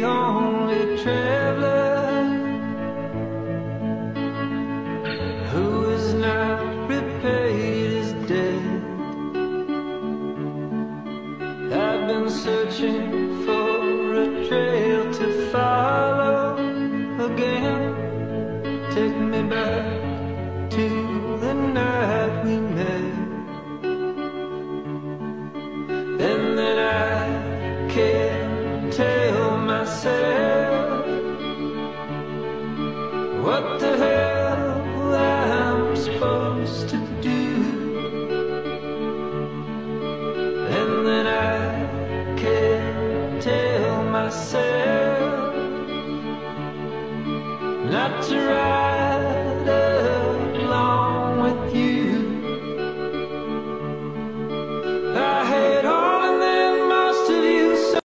the only traveler who is not repaid his debt. I've been searching for a trail to follow again. Take me back. What the hell am I'm supposed to do. And then I can't tell myself not to ride.